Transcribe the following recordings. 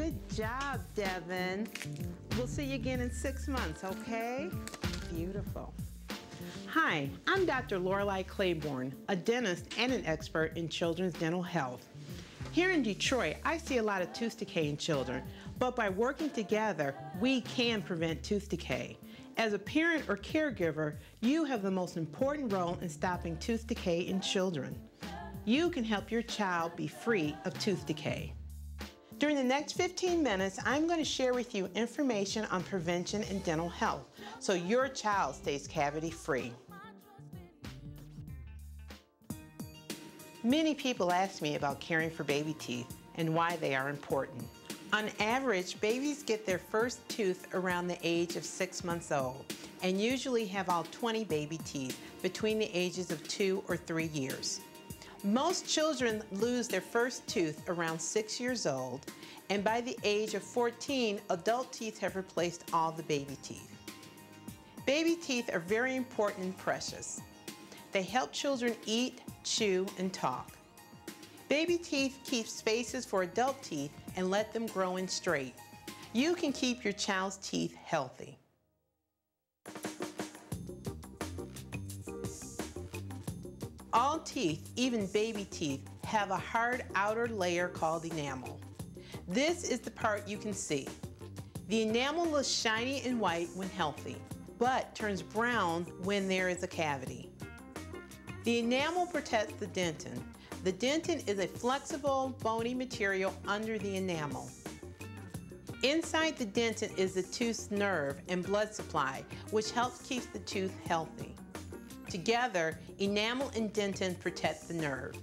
Good job, Devin. We'll see you again in six months, okay? Beautiful. Hi, I'm Dr. Lorelei Claiborne, a dentist and an expert in children's dental health. Here in Detroit, I see a lot of tooth decay in children, but by working together, we can prevent tooth decay. As a parent or caregiver, you have the most important role in stopping tooth decay in children. You can help your child be free of tooth decay. During the next 15 minutes, I'm going to share with you information on prevention and dental health so your child stays cavity free. Many people ask me about caring for baby teeth and why they are important. On average, babies get their first tooth around the age of six months old and usually have all 20 baby teeth between the ages of two or three years. Most children lose their first tooth around six years old, and by the age of 14, adult teeth have replaced all the baby teeth. Baby teeth are very important and precious. They help children eat, chew, and talk. Baby teeth keep spaces for adult teeth and let them grow in straight. You can keep your child's teeth healthy. All teeth, even baby teeth, have a hard outer layer called enamel. This is the part you can see. The enamel looks shiny and white when healthy, but turns brown when there is a cavity. The enamel protects the dentin. The dentin is a flexible, bony material under the enamel. Inside the dentin is the tooth's nerve and blood supply, which helps keep the tooth healthy. Together, enamel and dentin protect the nerve.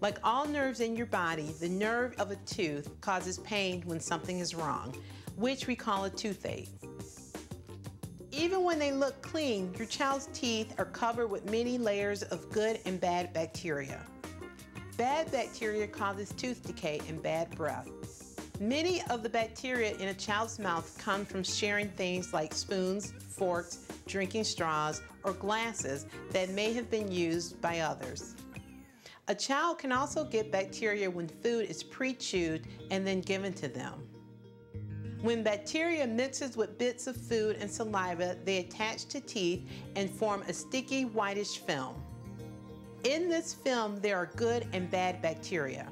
Like all nerves in your body, the nerve of a tooth causes pain when something is wrong, which we call a toothache. Even when they look clean, your child's teeth are covered with many layers of good and bad bacteria. Bad bacteria causes tooth decay and bad breath. Many of the bacteria in a child's mouth come from sharing things like spoons, forks, drinking straws, or glasses that may have been used by others. A child can also get bacteria when food is pre-chewed and then given to them. When bacteria mixes with bits of food and saliva, they attach to teeth and form a sticky whitish film. In this film, there are good and bad bacteria.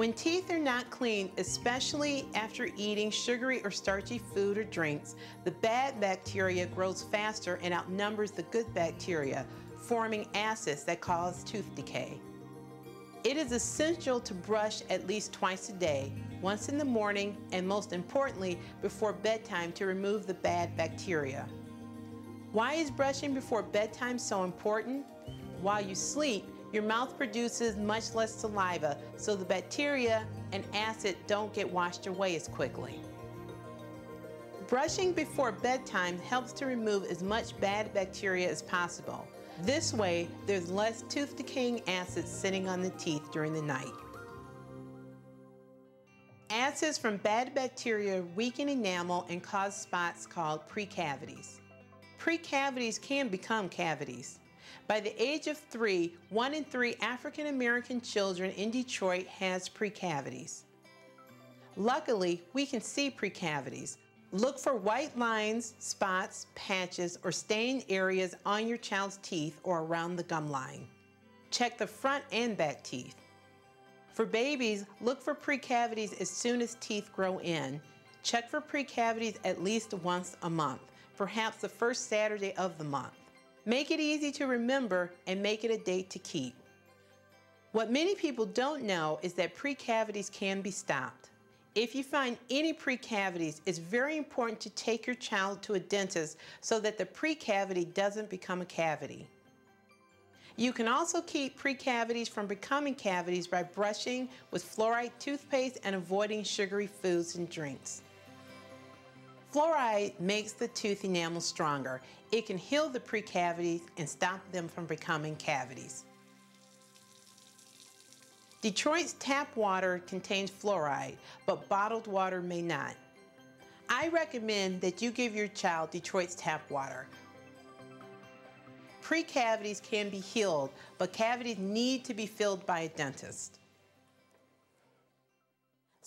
When teeth are not clean, especially after eating sugary or starchy food or drinks, the bad bacteria grows faster and outnumbers the good bacteria, forming acids that cause tooth decay. It is essential to brush at least twice a day, once in the morning and most importantly before bedtime to remove the bad bacteria. Why is brushing before bedtime so important? While you sleep, your mouth produces much less saliva, so the bacteria and acid don't get washed away as quickly. Brushing before bedtime helps to remove as much bad bacteria as possible. This way, there's less tooth decaying acid sitting on the teeth during the night. Acids from bad bacteria weaken enamel and cause spots called precavities. Precavities can become cavities. By the age of three, one in three African American children in Detroit has precavities. Luckily, we can see precavities. Look for white lines, spots, patches, or stained areas on your child's teeth or around the gum line. Check the front and back teeth. For babies, look for precavities as soon as teeth grow in. Check for precavities at least once a month, perhaps the first Saturday of the month. Make it easy to remember and make it a date to keep. What many people don't know is that precavities can be stopped. If you find any precavities, it's very important to take your child to a dentist so that the precavity doesn't become a cavity. You can also keep precavities from becoming cavities by brushing with fluoride toothpaste and avoiding sugary foods and drinks. Fluoride makes the tooth enamel stronger. It can heal the precavities and stop them from becoming cavities. Detroit's tap water contains fluoride, but bottled water may not. I recommend that you give your child Detroit's tap water. Precavities can be healed, but cavities need to be filled by a dentist.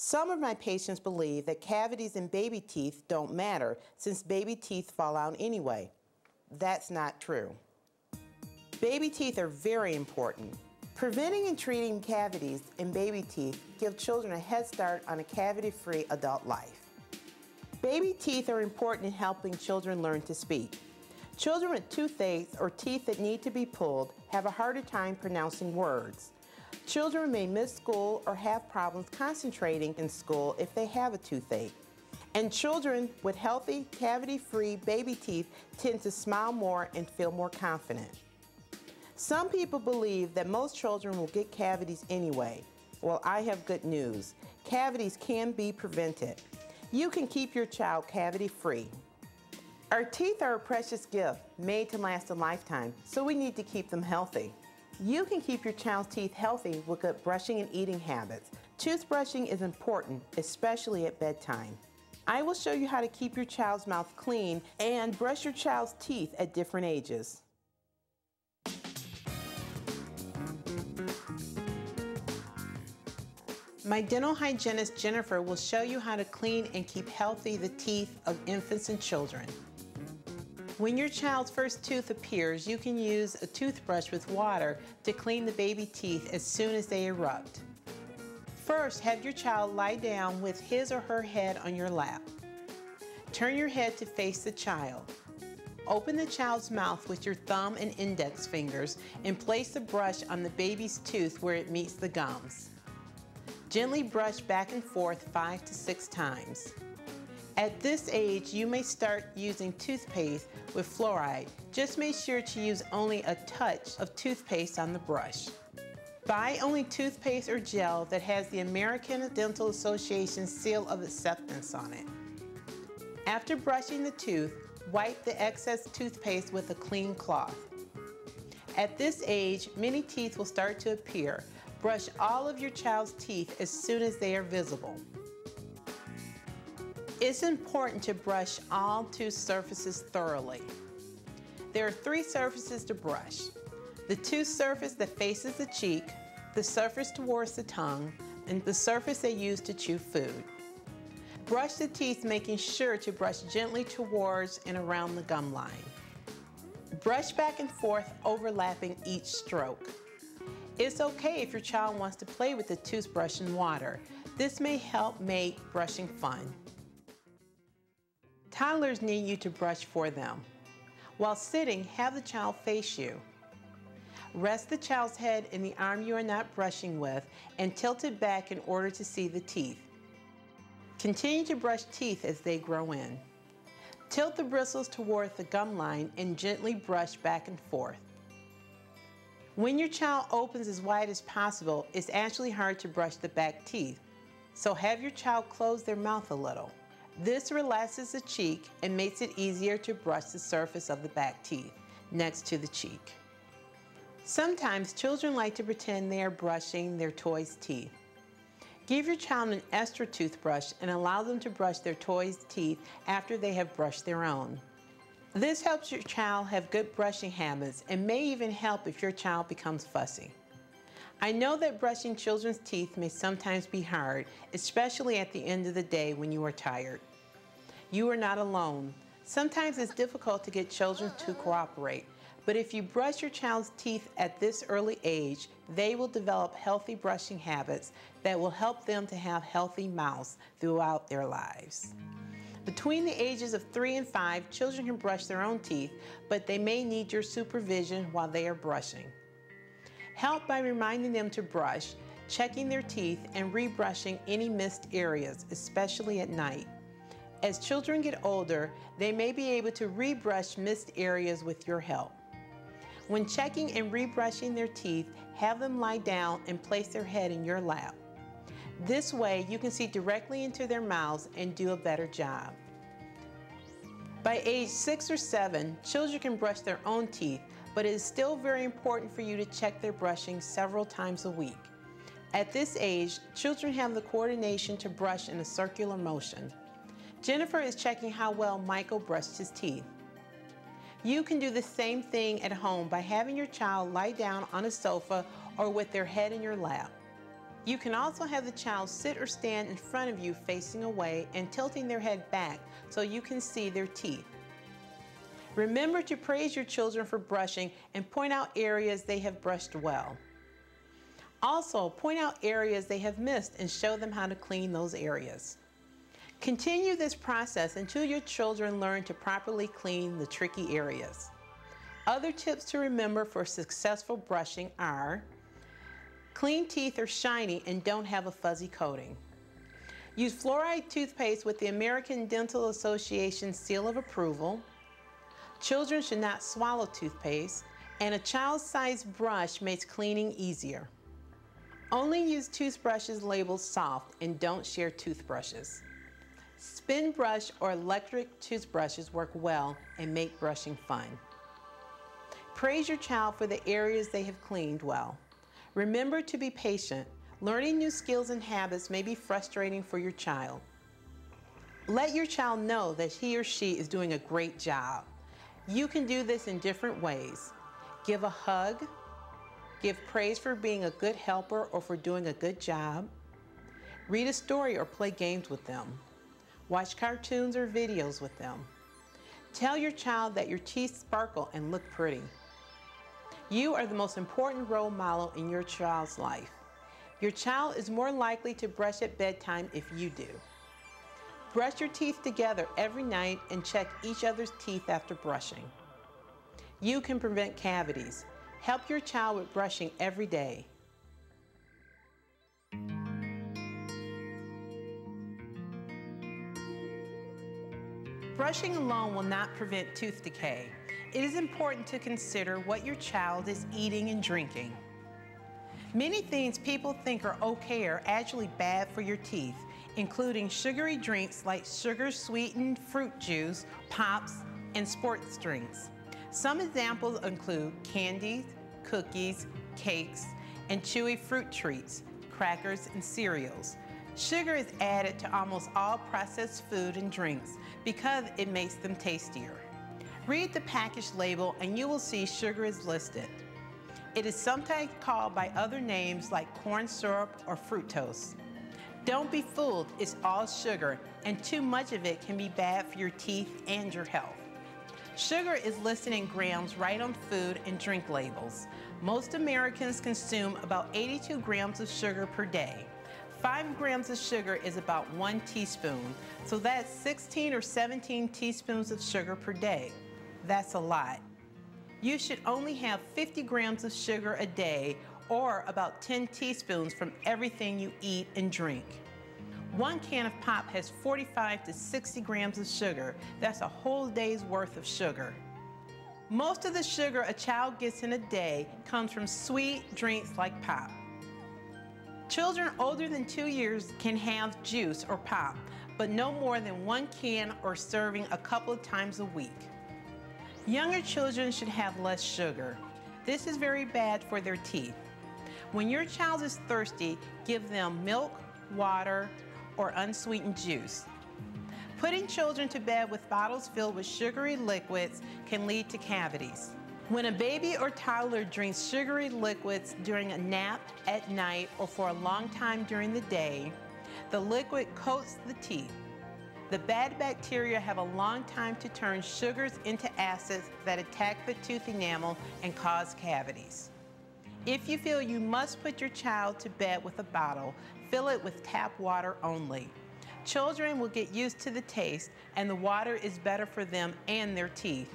Some of my patients believe that cavities in baby teeth don't matter since baby teeth fall out anyway. That's not true. Baby teeth are very important. Preventing and treating cavities in baby teeth give children a head start on a cavity-free adult life. Baby teeth are important in helping children learn to speak. Children with toothaches or teeth that need to be pulled have a harder time pronouncing words. Children may miss school or have problems concentrating in school if they have a toothache. And children with healthy, cavity-free baby teeth tend to smile more and feel more confident. Some people believe that most children will get cavities anyway. Well, I have good news. Cavities can be prevented. You can keep your child cavity-free. Our teeth are a precious gift made to last a lifetime, so we need to keep them healthy. You can keep your child's teeth healthy with good brushing and eating habits. Toothbrushing is important, especially at bedtime. I will show you how to keep your child's mouth clean and brush your child's teeth at different ages. My dental hygienist Jennifer will show you how to clean and keep healthy the teeth of infants and children. When your child's first tooth appears, you can use a toothbrush with water to clean the baby teeth as soon as they erupt. First, have your child lie down with his or her head on your lap. Turn your head to face the child. Open the child's mouth with your thumb and index fingers and place the brush on the baby's tooth where it meets the gums. Gently brush back and forth five to six times. At this age, you may start using toothpaste with fluoride. Just make sure to use only a touch of toothpaste on the brush. Buy only toothpaste or gel that has the American Dental Association seal of acceptance on it. After brushing the tooth, wipe the excess toothpaste with a clean cloth. At this age, many teeth will start to appear, Brush all of your child's teeth as soon as they are visible. It's important to brush all tooth surfaces thoroughly. There are three surfaces to brush. The tooth surface that faces the cheek, the surface towards the tongue, and the surface they use to chew food. Brush the teeth making sure to brush gently towards and around the gum line. Brush back and forth overlapping each stroke. It's okay if your child wants to play with the toothbrush in water. This may help make brushing fun. Toddlers need you to brush for them. While sitting, have the child face you. Rest the child's head in the arm you are not brushing with and tilt it back in order to see the teeth. Continue to brush teeth as they grow in. Tilt the bristles toward the gum line and gently brush back and forth. When your child opens as wide as possible, it's actually hard to brush the back teeth. So have your child close their mouth a little. This relaxes the cheek and makes it easier to brush the surface of the back teeth next to the cheek. Sometimes children like to pretend they are brushing their toy's teeth. Give your child an extra toothbrush and allow them to brush their toy's teeth after they have brushed their own. This helps your child have good brushing habits and may even help if your child becomes fussy. I know that brushing children's teeth may sometimes be hard, especially at the end of the day when you are tired. You are not alone. Sometimes it's difficult to get children to cooperate, but if you brush your child's teeth at this early age, they will develop healthy brushing habits that will help them to have healthy mouths throughout their lives. Between the ages of three and five, children can brush their own teeth, but they may need your supervision while they are brushing. Help by reminding them to brush, checking their teeth, and rebrushing any missed areas, especially at night. As children get older, they may be able to rebrush missed areas with your help. When checking and rebrushing their teeth, have them lie down and place their head in your lap. This way, you can see directly into their mouths and do a better job. By age six or seven, children can brush their own teeth, but it is still very important for you to check their brushing several times a week. At this age, children have the coordination to brush in a circular motion. Jennifer is checking how well Michael brushed his teeth. You can do the same thing at home by having your child lie down on a sofa or with their head in your lap. You can also have the child sit or stand in front of you facing away and tilting their head back so you can see their teeth. Remember to praise your children for brushing and point out areas they have brushed well. Also, point out areas they have missed and show them how to clean those areas. Continue this process until your children learn to properly clean the tricky areas. Other tips to remember for successful brushing are clean teeth are shiny and don't have a fuzzy coating. Use fluoride toothpaste with the American Dental Association seal of approval. Children should not swallow toothpaste, and a child-sized brush makes cleaning easier. Only use toothbrushes labeled soft and don't share toothbrushes. Spin brush or electric toothbrushes work well and make brushing fun. Praise your child for the areas they have cleaned well. Remember to be patient. Learning new skills and habits may be frustrating for your child. Let your child know that he or she is doing a great job. You can do this in different ways. Give a hug, Give praise for being a good helper or for doing a good job. Read a story or play games with them. Watch cartoons or videos with them. Tell your child that your teeth sparkle and look pretty. You are the most important role model in your child's life. Your child is more likely to brush at bedtime if you do. Brush your teeth together every night and check each other's teeth after brushing. You can prevent cavities. Help your child with brushing every day. Brushing alone will not prevent tooth decay. It is important to consider what your child is eating and drinking. Many things people think are okay are actually bad for your teeth, including sugary drinks like sugar-sweetened fruit juice, pops, and sports drinks. Some examples include candies, cookies, cakes, and chewy fruit treats, crackers, and cereals. Sugar is added to almost all processed food and drinks because it makes them tastier. Read the package label and you will see sugar is listed. It is sometimes called by other names like corn syrup or fructose. Don't be fooled, it's all sugar and too much of it can be bad for your teeth and your health. Sugar is listed in grams right on food and drink labels. Most Americans consume about 82 grams of sugar per day. 5 grams of sugar is about 1 teaspoon, so that's 16 or 17 teaspoons of sugar per day. That's a lot. You should only have 50 grams of sugar a day or about 10 teaspoons from everything you eat and drink. One can of pop has 45 to 60 grams of sugar. That's a whole day's worth of sugar. Most of the sugar a child gets in a day comes from sweet drinks like pop. Children older than two years can have juice or pop, but no more than one can or serving a couple of times a week. Younger children should have less sugar. This is very bad for their teeth. When your child is thirsty, give them milk, water, or unsweetened juice. Putting children to bed with bottles filled with sugary liquids can lead to cavities. When a baby or toddler drinks sugary liquids during a nap at night or for a long time during the day, the liquid coats the teeth. The bad bacteria have a long time to turn sugars into acids that attack the tooth enamel and cause cavities. If you feel you must put your child to bed with a bottle, fill it with tap water only. Children will get used to the taste and the water is better for them and their teeth.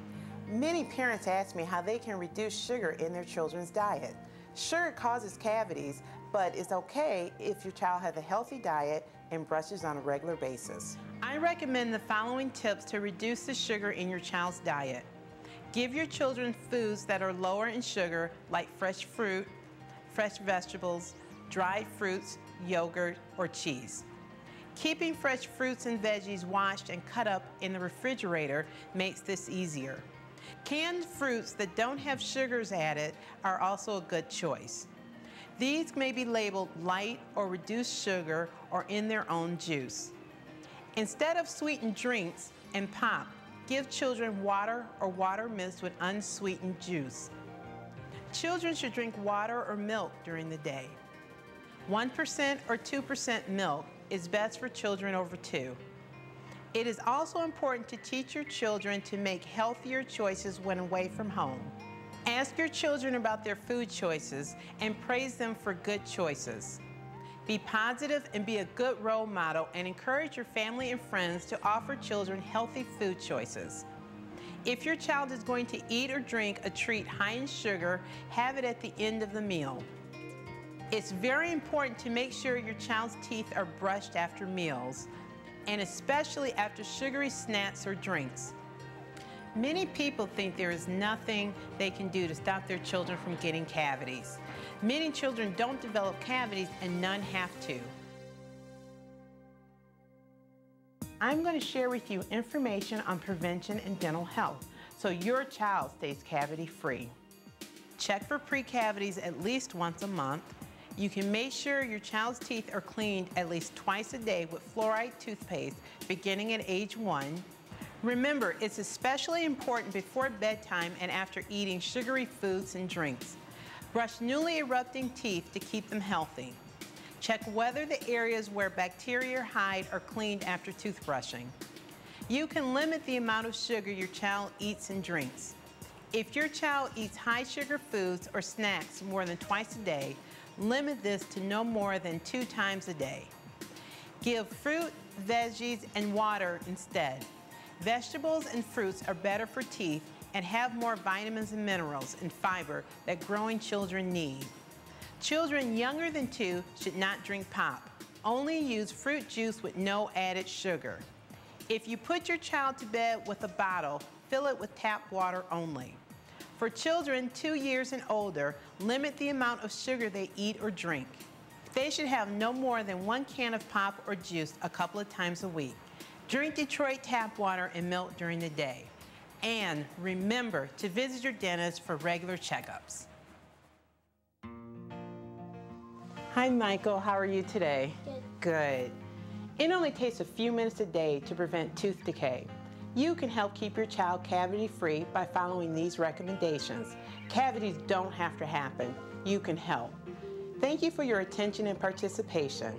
Many parents ask me how they can reduce sugar in their children's diet. Sugar causes cavities, but it's okay if your child has a healthy diet and brushes on a regular basis. I recommend the following tips to reduce the sugar in your child's diet. Give your children foods that are lower in sugar like fresh fruit, fresh vegetables, dried fruits, yogurt, or cheese. Keeping fresh fruits and veggies washed and cut up in the refrigerator makes this easier. Canned fruits that don't have sugars added are also a good choice. These may be labeled light or reduced sugar or in their own juice. Instead of sweetened drinks and pop, give children water or water mixed with unsweetened juice. Children should drink water or milk during the day. 1% or 2% milk is best for children over two. It is also important to teach your children to make healthier choices when away from home. Ask your children about their food choices and praise them for good choices. Be positive and be a good role model and encourage your family and friends to offer children healthy food choices. If your child is going to eat or drink a treat high in sugar, have it at the end of the meal. It's very important to make sure your child's teeth are brushed after meals, and especially after sugary snacks or drinks. Many people think there is nothing they can do to stop their children from getting cavities. Many children don't develop cavities and none have to. I'm going to share with you information on prevention and dental health so your child stays cavity free. Check for precavities at least once a month. You can make sure your child's teeth are cleaned at least twice a day with fluoride toothpaste beginning at age one. Remember, it's especially important before bedtime and after eating sugary foods and drinks. Brush newly erupting teeth to keep them healthy. Check whether the areas where bacteria hide are cleaned after toothbrushing. You can limit the amount of sugar your child eats and drinks. If your child eats high sugar foods or snacks more than twice a day, Limit this to no more than two times a day. Give fruit, veggies, and water instead. Vegetables and fruits are better for teeth and have more vitamins and minerals and fiber that growing children need. Children younger than two should not drink pop. Only use fruit juice with no added sugar. If you put your child to bed with a bottle, fill it with tap water only. For children two years and older, limit the amount of sugar they eat or drink. They should have no more than one can of pop or juice a couple of times a week. Drink Detroit tap water and milk during the day. And remember to visit your dentist for regular checkups. Hi, Michael. How are you today? Good. Good. It only takes a few minutes a day to prevent tooth decay. You can help keep your child cavity free by following these recommendations. Cavities don't have to happen. You can help. Thank you for your attention and participation.